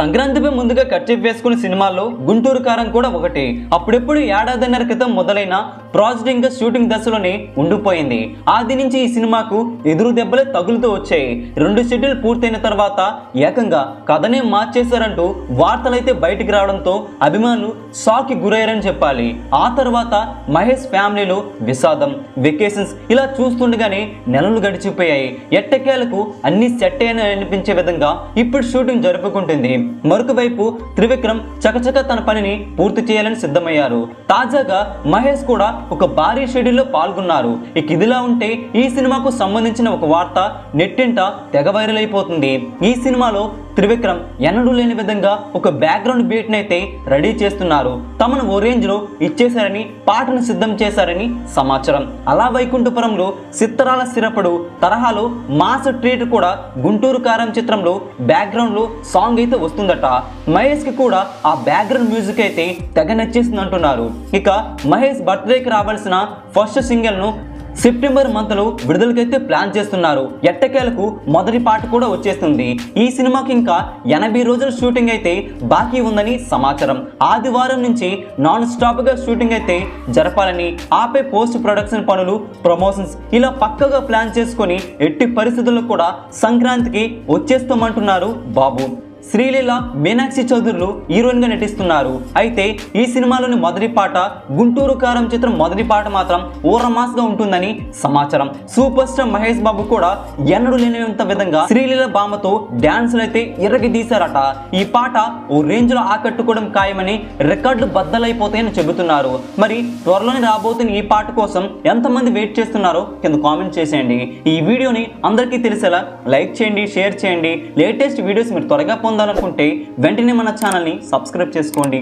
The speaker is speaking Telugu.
సంక్రాంతిపై ముందుగా కర్చీఫ్ వేసుకున్న సినిమాల్లో గుంటూరు కారం కూడా ఒకటి. అప్పుడెప్పుడు ఏడాదిన్నర క్రితం మొదలైన ప్రాజెక్ట్ షూటింగ్ దశలోనే ఉండిపోయింది. ఆది నుంచి ఈ సినిమాకు ఎదురు దెబ్బలే తగులుతూ వచ్చాయి. రెండు షెడ్యూల్ పూర్తయిన తర్వాత ఏకంగా కథనే మార్చేశారంటూ వార్తలైతే బయటికి రావడంతో అభిమానులు షాక్కి గురయ్యారని చెప్పాలి. ఆ తర్వాత మహేష్ ఫ్యామిలీలో విషాదం వెకేషన్స్ ఇలా చూస్తుండగానే నెలలు గడిచిపోయాయి. ఎట్టకేలకు అన్ని సెట్ అయిన అనిపించే విధంగా ఇప్పుడు షూటింగ్ జరుపుకుంటుంది. మరొక వైపు త్రివిక్రమ్ చకచక తన పనిని పూర్తి చేయాలని సిద్ధమయ్యారు. తాజాగా మహేష్ కూడా ఒక భారీ షెడ్యూల్లో పాల్గొన్నారు. ఇక ఇదిలా ఉంటే ఈ సినిమాకు సంబంధించిన ఒక వార్త నెట్టింట తెగ వైరల్ అయిపోతుంది. ఈ సినిమాలో త్రివిక్రమ్ ఎన్నడూ లేని విధంగా ఒక బ్యాక్గ్రౌండ్ బీట్ని అయితే రెడీ చేస్తున్నారు. తమను ఓ రేంజ్లో ఇచ్చేశారని పాటను సిద్ధం చేశారని సమాచారం. అలా వైకుంఠపురంలో సిత్తరాల సిరపడు తరహాలో మాస్ ట్రీట్ కూడా గుంటూరు కారం చిత్రంలో బ్యాక్గ్రౌండ్లో సాంగ్ అయితే వస్తుందట. మహేష్కి కూడా ఆ బ్యాక్గ్రౌండ్ మ్యూజిక్ అయితే తెగ నచ్చేసింది అంటున్నారు ఇక మహేష్ బర్త్డేకి రావాల్సిన ఫస్ట్ సింగిల్ను సెప్టెంబర్ మంత్లో విడుదలకైతే ప్లాన్ చేస్తున్నారు. ఎట్టకేలకు మొదటి పాట కూడా వచ్చేస్తుంది. ఈ సినిమాకి ఇంకా ఎనభై రోజుల షూటింగ్ అయితే బాకీ ఉందని సమాచారం. ఆదివారం నుంచి నాన్ స్టాప్గా షూటింగ్ అయితే జరపాలని ఆపై పోస్ట్ ప్రొడక్షన్ పనులు ప్రమోషన్స్ ఇలా పక్కగా ప్లాన్ చేసుకొని ఎట్టి పరిస్థితుల్లో కూడా సంక్రాంతికి వచ్చేస్తామంటున్నారు బాబు. శ్రీలీల మీనాక్షి చౌదరులు హీరోయిన్గా నటిస్తున్నారు. అయితే ఈ సినిమాలోని మొదటి పాట గుంటూరు కారం చిత్రం మొదటి పాట మాత్రం ఊరమాస్గా ఉంటుందని సమాచారం. సూపర్ స్టార్ మహేష్ బాబు కూడా ఎన్నడూ లేనంత విధంగా శ్రీలీల బామతో డాన్సులు అయితే ఇరగి తీశారట ఈ పాట ఓ రేంజ్లో ఆకట్టుకోవడం ఖాయమని రికార్డులు బద్దలైపోతాయని చెబుతున్నారు. మరి త్వరలోనే రాబోతున్న ఈ పాట కోసం ఎంతమంది వెయిట్ చేస్తున్నారో కింద కామెంట్ చేసేయండి. ఈ వీడియోని అందరికీ తెలిసేలా లైక్ చేయండి షేర్ చేయండి. లేటెస్ట్ వీడియోస్ మీరు త్వరగా పొందాలనుకుంటే వెంటనే మన ఛానల్ని సబ్స్క్రైబ్ చేసుకోండి.